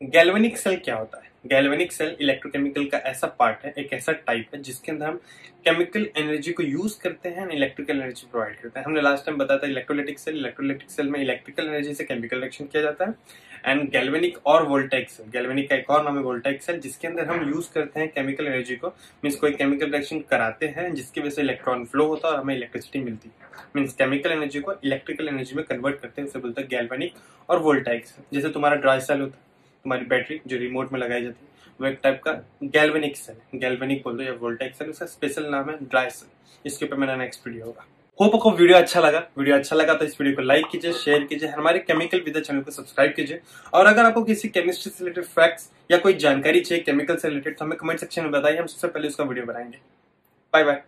Galvanic cell क्या होता है? गैल्वेनिक सेल इलेक्ट्रोकेमिकल का ऐसा पार्ट है, एक ऐसा टाइप है, जिसके अंदर हम केमिकल एनर्जी को यूज़ करते हैं इलेक्ट्रिकल एनर्जी प्रोवाइड करते हैं। हमने लास्ट टाइम बताया था इलेक्ट्रोलिटिक सेल इलेक्ट्रोलिटिक सेल में इलेक्ट्रिकल एनर्जी से केमिकल रिएक्शन किया जाता है। एंड गैल्वेनिक और वोल्टेक सेल गैल्वेनिक का एक और नाम है वोल्टेक सेल जिसके अंदर हम यूज़ करते हैं केमिकल एनर्जी को। मीन्स कोई केमिकल रिएक्शन कराते हैं, जिसकी वजह से इलेक्ट्रॉन फ्लो होता है और हमें इलेक्ट्रिसिटी मिलती है। मीन्स केमिकल एनर्जी को इलेक्ट्रिकल एनर्जी में कन्वर्ट करते हैं, उसे बोलते हैं गैल्वेनिक और वोल्टेक सेल जैसे तुम्हारा ड्राई सेल होता है तुम्हारी बैटरी जो रिमोट में लगाई जाती है, वो एक टाइप का गैल्वेनिक सेल है। गैल्वेनिक बोल दो या वोल्टेक सेल उसका स्पेशल नाम है ड्राई सेल इसके ऊपर मेरा नेक्स्ट वीडियो होगा। होप आपको वीडियो अच्छा लगा। वीडियो अच्छा लगा तो इस वीडियो को लाइक कीजिए शेयर कीजिए, हमारे केमिकल विद चैनल को सब्सक्राइब कीजिए। और अगर आपको किसी केमिस्ट्री से रिलेटेड फैक्ट्स या कोई जानकारी चाहिए केमिकल से रिलेटेड तो हमें कमेंट सेक्शन में बताइए। हम सबसे पहले उसका वीडियो बनाएँगे। Bye bye